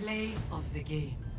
Play of the game.